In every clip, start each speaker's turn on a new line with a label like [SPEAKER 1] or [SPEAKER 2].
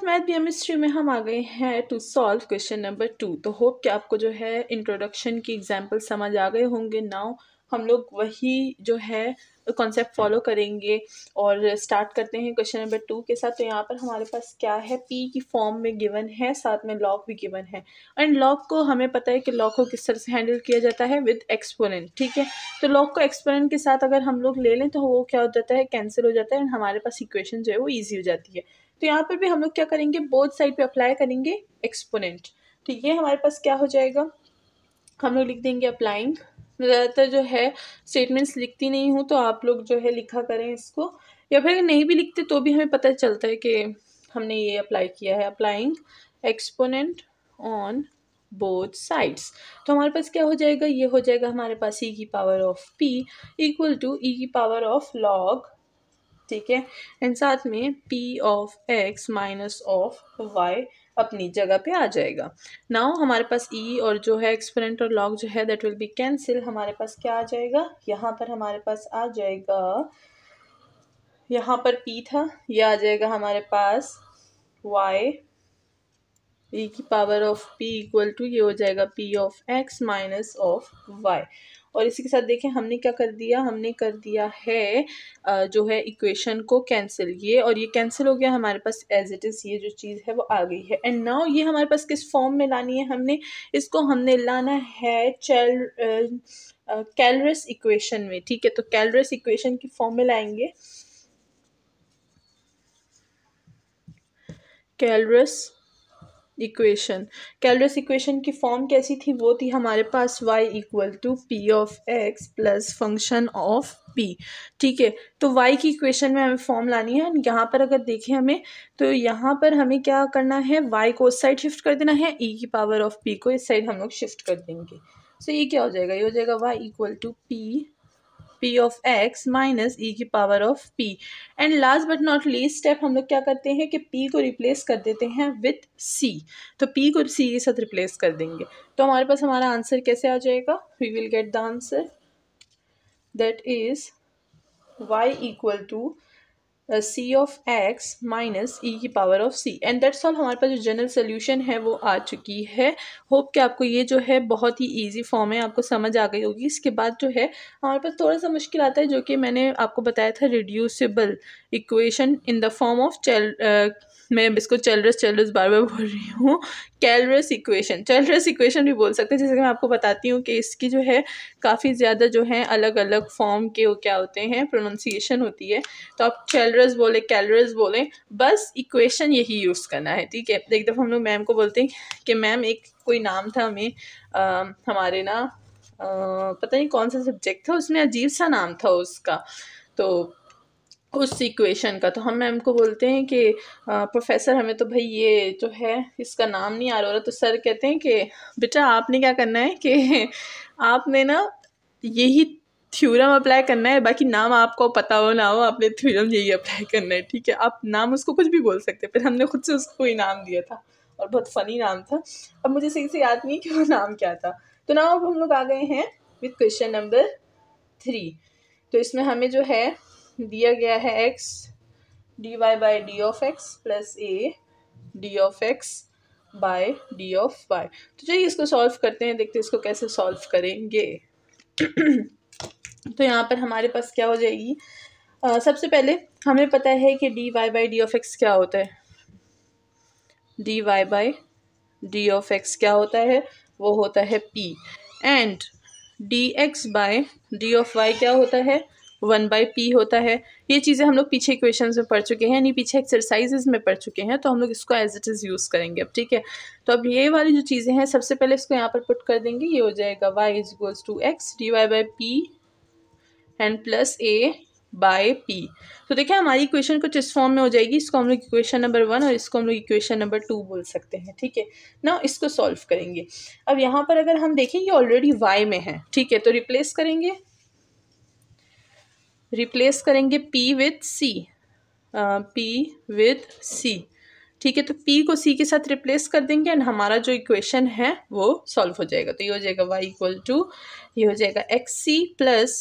[SPEAKER 1] Of math chemistry में हम आ गए हैं to solve question number two तो होप कि आपको जो है इंट्रोडक्शन की एग्जांपल समझ आ गए होंगे. नाउ हम लोग वही जो है कॉन्सेप्ट फॉलो करेंगे और स्टार्ट करते हैं क्वेश्चन नंबर टू के साथ. तो यहाँ पर हमारे पास क्या है? पी की फॉर्म में गिवन है, साथ में लॉक भी गिवन है. एंड लॉक को हमें पता है कि लॉक को किस तरह से हैंडल किया जाता है? विद एक्सपोनेंट ठीक है? तो लॉक को एक्सपोनेंट के साथ अगर हम लोग ले लें तो वो क्या हो जाता है? कैंसिल हो जाता है एंड हमारे पास इक्वेशन जो है वो ईजी हो जाती है. तो यहाँ पर भी हम लोग क्या करेंगे? बोथ साइड पे अप्लाई करेंगे एक्सपोनेंट ठीक है हमारे पास क्या हो जाएगा? हम लोग लिख देंगे अप्लाइंग ज़्यादातर जो है स्टेटमेंट्स लिखती नहीं हूँ तो आप लोग जो है लिखा करें इसको. या फिर नहीं भी लिखते तो भी हमें पता चलता है कि हमने ये अप्लाई किया है. Applying exponent on both sides तो हमारे पास क्या हो जाएगा? ये हो जाएगा हमारे पास ई e की power of p equal to e की पावर ऑफ़ लॉग ठीक है? एंड साथ में p of x minus of y अपनी जगह पे आ जाएगा। नाउ हमारे पास e और जो है एक्सपेरेंट और लॉग जो है दैट विल बी कैंसिल हमारे पास क्या आ जाएगा? यहाँ पर हमारे पास आ जाएगा, यहाँ पर पी था, ये आ जाएगा हमारे पास वाई ई की power of p equal to ये हो जाएगा p of x minus of y और इसी के साथ देखें, हमने क्या कर दिया? हमने कर दिया है जो है इक्वेशन को कैंसिल ये और ये कैंसिल हो गया हमारे पास एज इट इज़ ये जो चीज़ है वो आ गई है। एंड नाउ ये हमारे पास किस फॉर्म में लानी है हमने? इसको हमने लाना है चैल कैलरस इक्वेशन में, ठीक है? तो कैलरस इक्वेशन की फॉर्म में लाएँगे। कैलरस इक्वेशन कैलरस इक्वेशन की फॉर्म कैसी थी? वो थी हमारे पास y equal to p of x plus function of p. ठीक है? तो y की इक्वेशन में हमें फॉर्म लानी है। यहाँ पर अगर देखें हमें तो यहाँ पर हमें क्या करना है? y को उस साइड शिफ्ट कर देना है। e की पावर ऑफ़ p को इस साइड हम लोग शिफ्ट कर देंगे। सो so, ये क्या हो जाएगा? ये हो जाएगा y equal to p p of x minus e की power of p and last but not least step हम लोग क्या करते हैं कि पी को रिप्लेस कर देते हैं विथ सी तो पी को सी के साथ रिप्लेस कर देंगे। तो हमारे पास हमारा आंसर कैसे आ जाएगा? We will get the answer that is y equal to c of x minus e की power of c and that's all हमारे पास जो जनरल सोल्यूशन है, वो आ चुकी है। होप कि आपको ये जो है बहुत ही ईजी फॉर्म है, आपको समझ आ गई होगी। इसके बाद जो है, हमारे पास थोड़ा सा मुश्किल आता है, जो कि मैंने आपको बताया था reducible equation in the form of चेल मैं इसको चेलरस चेलरस बार बार बोल रही हूँ। कैलरस इक्वेशन चेलरस इक्वेशन भी बोल सकते हैं। जैसे कि मैं आपको बताती हूँ कि इसकी जो है काफ़ी ज़्यादा जो है अलग अलग फॉर्म के वो क्या होते हैं प्रोनाउंसिएशन होती है। तो आप चेलरस बोले कैलरस बोलें बस इक्वेशन यही यूज़ करना है ठीक है? एक दफ़ा हम लोग मैम को बोलते हैं कि मैम एक कोई नाम था हमें आ, हमारे ना आ, पता नहीं कौन सा सब्जेक्ट था उसमें अजीब सा नाम था उसका। तो उस इक्वेशन का। तो हम मैम को बोलते हैं कि प्रोफेसर हमें तो भाई ये जो है, इसका नाम नहीं आ रहा तो सर कहते हैं कि, बेटा आपने क्या करना है कि आपने ना यही थ्योरम अप्लाई करना है, बाकी नाम आपको पता हो ना हो, आपने थ्योरम यही अप्लाई करना है, ठीक है? आप नाम उसको कुछ भी बोल सकते हैं। फिर हमने खुद से उसको कोई नाम दिया था, और बहुत फ़नी नाम था। अब मुझे सही से याद नहीं कि वो नाम क्या था। तो नाम अब हम लोग आ गए हैं विथ क्वेश्चन नंबर थ्री तो इसमें हमें जो है दिया गया है x d y by d of x plus a d of x by d of y तो चलिए इसको सॉल्व करते हैं देखते हैं इसको कैसे सॉल्व करेंगे। तो यहाँ पर हमारे पास क्या हो जाएगी? आ, सबसे पहले हमें पता है कि d y by d of x क्या होता है। D y by d of x क्या होता है? वो होता है p and d x by d of y क्या होता है? वन बाई पी होता है। ये चीज़ें हम लोग पीछे इक्वेशन में पढ़ चुके हैं, यानी पीछे एक्सरसाइजेज में पढ़ चुके हैं तो हम लोग इसको एज इट इज़ यूज़ करेंगे अब, ठीक है? तो अब ये वाली जो चीज़ें हैं, सबसे पहले इसको यहाँ पर पुट कर देंगे, ये हो जाएगा y is equals to x d y by p and plus a by p तो देखिए, हमारी इक्वेशन कुछ इस फॉर्म में हो जाएगी, इसको हम लोग इक्वेशन नंबर वन और इसको हम लोग इक्वेशन नंबर टू बोल सकते हैं, ठीक है? ना इसको सॉल्व करेंगे। अब यहाँ पर अगर हम देखें, ये ऑलरेडी वाई में है, ठीक है? तो रिप्लेस करेंगे। रिप्लेस करेंगे p with c p with c ठीक है तो पी को सी के साथ रिप्लेस कर देंगे एंड हमारा जो इक्वेशन है वो सॉल्व हो जाएगा। तो ये हो जाएगा वाई इक्वल टू ये हो जाएगा x c plus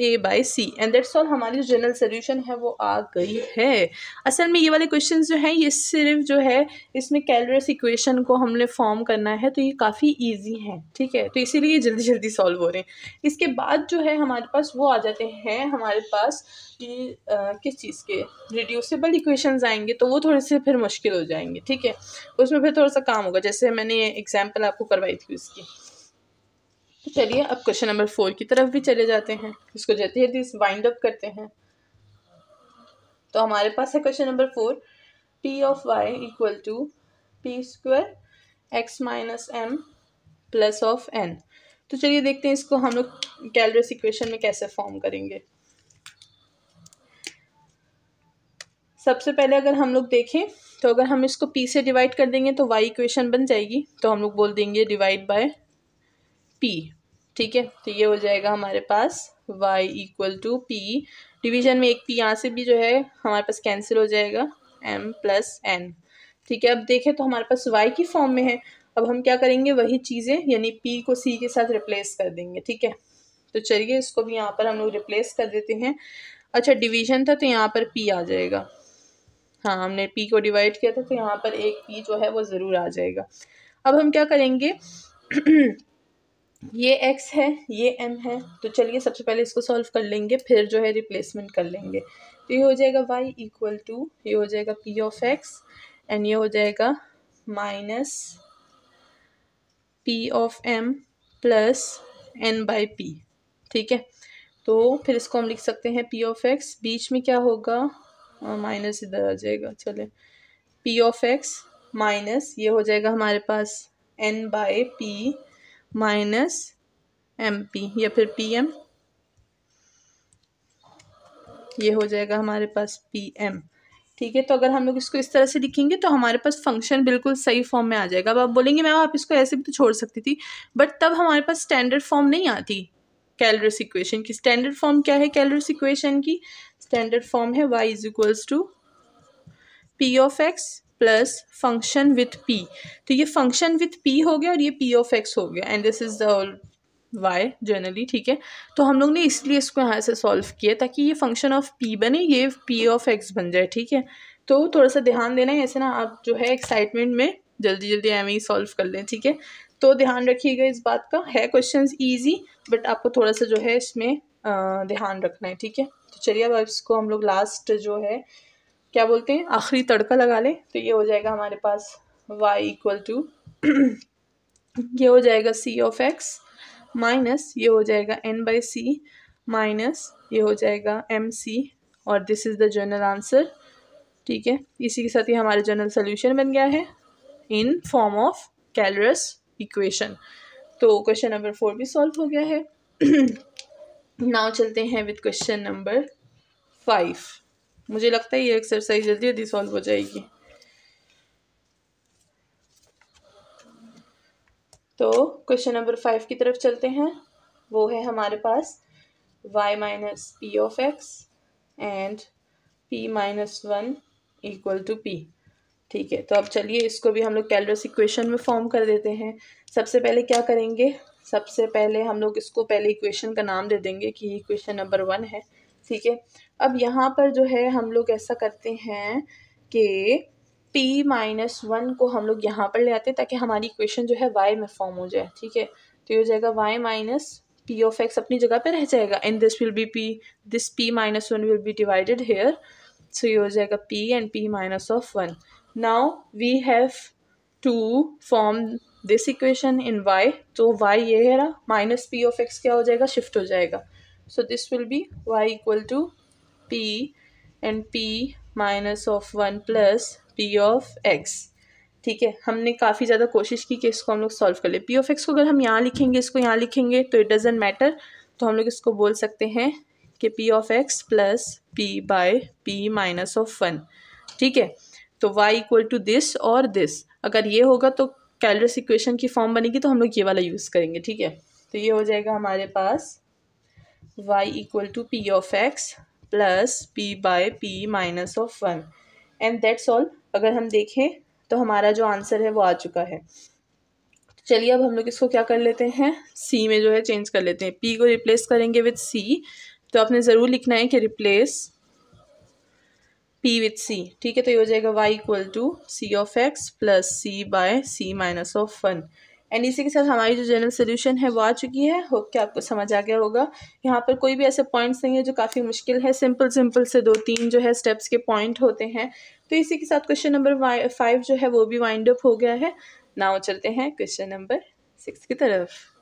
[SPEAKER 1] a by c and that's all हमारी जो जनरल सोल्यूशन है, वो आ गई है। असल में ये वाले क्वेश्चन जो हैं, ये सिर्फ़ जो है, इसमें कैलरस इक्वेशन को हमने फॉर्म करना है तो ये काफ़ी ईजी है, ठीक है? तो इसीलिए ये जल्दी जल्दी सॉल्व हो रहे हैं। इसके बाद जो है, हमारे पास वो आ जाते हैं, हमारे पास कि किस चीज़ के? रिड्यूसिबल इक्वेशंस आएँगे तो वो थोड़े से फिर मुश्किल हो जाएँगे, ठीक है? उसमें फिर थोड़ा सा काम होगा, जैसे मैंने एग्ज़ाम्पल आपको करवाई थी उसकी। तो चलिए अब क्वेश्चन नंबर फोर की तरफ़ भी चले जाते हैं। इसको जल्दी जल्दी वाइंड अप करते हैं। तो हमारे पास है question number four p of y equal to p square x minus m plus of n तो चलिए देखते हैं इसको हम लोग कैलरस इक्वेशन में कैसे फॉर्म करेंगे। सबसे पहले अगर हम लोग देखें तो अगर हम इसको पी से डिवाइड कर देंगे तो वाई इक्वेशन बन जाएगी। तो हम लोग बोल देंगे डिवाइड बाय पी ठीक है? तो ये हो जाएगा हमारे पास y equal to p division में एक पी यहाँ से भी जो है, हमारे पास कैंसिल हो जाएगा, m प्लस एन ठीक है? अब देखें तो हमारे पास y की फॉर्म में है। अब हम क्या करेंगे? वही चीज़ें, यानी p को c के साथ रिप्लेस कर देंगे, ठीक है? तो चलिए इसको भी यहाँ पर हम लोग रिप्लेस कर देते हैं। अच्छा डिवीज़न था तो यहाँ पर p आ जाएगा। हाँ हमने पी को डिवाइड किया था तो यहाँ पर एक पी जो है वो ज़रूर आ जाएगा। अब हम क्या करेंगे? ये एक्स है, ये एम है तो चलिए सबसे पहले इसको सॉल्व कर लेंगे, फिर जो है रिप्लेसमेंट कर लेंगे। तो ये हो जाएगा वाई इक्वल टू ये हो जाएगा पी ऑफ़ एक्स एंड ये हो जाएगा minus p of m plus n by p ठीक है? तो फिर इसको हम लिख सकते हैं पी ऑफ़ एक्स बीच में क्या होगा? माइनस इधर आ जाएगा, चले। पी ऑफ़ एक्स माइनस ये हो जाएगा हमारे पास n by p minus m p या फिर पी एम। ये हो जाएगा हमारे पास पी एम। ठीक है तो अगर हम लोग इसको इस तरह से लिखेंगे तो हमारे पास फ़ंक्शन बिल्कुल सही फॉर्म में आ जाएगा। अब आप बोलेंगे, मैम, आप इसको ऐसे भी तो छोड़ सकती थी। बट तब हमारे पास स्टैंडर्ड फॉर्म नहीं आती कैलरस इक्वेशन की। स्टैंडर्ड फॉर्म क्या है कैलरस इक्वेशन की? स्टैंडर्ड फॉर्म है y is equals to p of x plus function with p तो ये फ़ंक्शन विथ पी हो गया और ये पी ऑफ़ एक्स हो गया. And this is the y generally ठीक है? तो हम लोग ने इसलिए इसको यहाँ से सॉल्व किया ताकि ये फ़ंक्शन ऑफ़ पी बने, ये पी ऑफ़ एक्स बन जाए, ठीक है? तो थोड़ा सा ध्यान देना है, ऐसे ना आप जो है एक्साइटमेंट में जल्दी जल्दी एम ही सॉल्व कर लें, ठीक है? तो ध्यान रखिएगा इस बात का। है क्वेश्चन ईजी बट आपको थोड़ा सा जो है इसमें ध्यान रखना है, ठीक है? तो चलिए अब इसको हम लोग लास्ट जो है क्या बोलते हैं? आखिरी तड़का लगा लें तो ये हो जाएगा हमारे पास y इक्वल टू ये हो जाएगा c ऑफ़ x माइनस ये हो जाएगा n बाई सी माइनस ये हो जाएगा एम सी और this is the general answer ठीक है? इसी के साथ ही हमारा जनरल सोल्यूशन बन गया है in form of Clairaut's equation तो क्वेश्चन नंबर फोर भी सॉल्व हो गया है। नाउ चलते हैं विद क्वेश्चन नंबर फाइव मुझे लगता है ये एक्सरसाइज जल्दी जल्दी सॉल्व हो जाएगी। तो क्वेश्चन नंबर फाइव की तरफ़ चलते हैं। वो है हमारे पास y minus p of x and p minus one equal to p ठीक है तो अब चलिए इसको भी हम लोग कैलरस इक्वेशन में फॉर्म कर देते हैं। सबसे पहले क्या करेंगे? सबसे पहले हम लोग इसको पहले इक्वेशन का नाम दे देंगे कि इक्वेशन नंबर वन है। ठीक है? अब यहाँ पर जो है हम लोग ऐसा करते हैं कि p माइनस वन को हम लोग यहाँ पर ले आते हैं ताकि हमारी इक्वेशन जो है y में फॉर्म हो जाए, ठीक है? तो ये हो जाएगा y minus p of x अपनी जगह पे रह जाएगा। And this will be p this p minus one will be divided here so ये हो जाएगा p and p minus of one now we have to form this equation in y. तो y ये है ना? माइनस पी ऑफ़ एक्स क्या हो जाएगा? शिफ्ट हो जाएगा। So this will be y equal to p and p minus of one plus p of x. ठीक है? हमने काफ़ी ज़्यादा कोशिश की कि इसको हम लोग सॉल्व कर ले। पी ऑफ़ एक्स को अगर हम यहाँ लिखेंगे, इसको यहाँ लिखेंगे तो इट डजेंट मैटर तो हम लोग इसको बोल सकते हैं कि p of x plus p by p minus of one ठीक है? तो वाई इक्वल टू दिस और दिस अगर ये होगा तो कैलरस इक्वेशन की फॉर्म बनेगी तो हम लोग ये वाला यूज़ करेंगे। ठीक है? तो ये हो जाएगा हमारे पास y equal to p of x plus p by p minus of one and that's all अगर हम देखें तो हमारा जो आंसर है, वो आ चुका है। चलिए, अब हम लोग इसको क्या कर लेते हैं? सी में जो है चेंज कर लेते हैं। पी को रिप्लेस करेंगे विथ सी तो आपने ज़रूर लिखना है कि रिप्लेस पी विथ सी ठीक है तो ये हो जाएगा y equal to c of x plus c by c minus of one and इसी के साथ हमारी जो जनरल सोल्यूशन है वो आ चुकी है। होप कि आपको समझ आ गया होगा। यहाँ पर कोई भी ऐसे पॉइंट्स नहीं है जो काफ़ी मुश्किल है। सिंपल सिंपल से दो, तीन जो है स्टेप्स के पॉइंट होते हैं। तो इसी के साथ क्वेश्चन नंबर फाइव जो है वो भी वाइंड अप हो गया है। नाउ चलते हैं क्वेश्चन नंबर सिक्स की तरफ़।